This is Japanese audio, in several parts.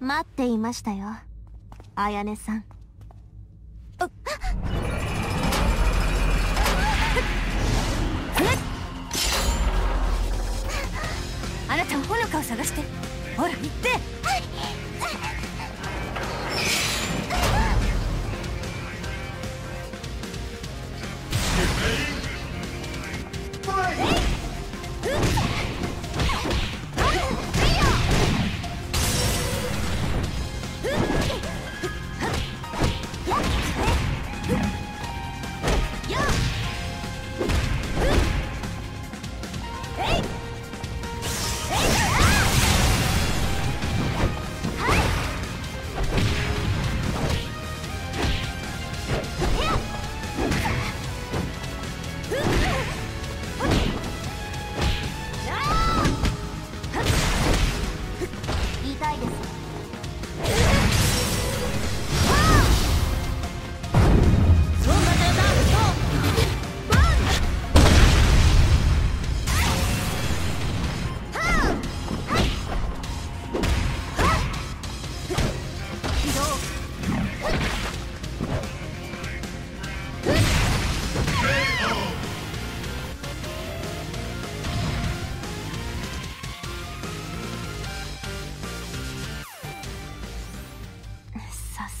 待っていましたよ。綾音さん。あなたはほのかを探して。ほら行って。はい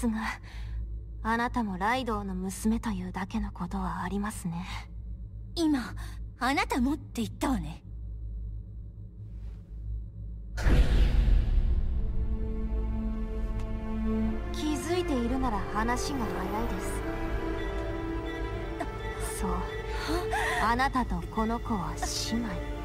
さすがあなたもライドウの娘というだけのことはありますね。今あなたもって言ったわね。気づいているなら話が早いです。そう。あなたとこの子は姉妹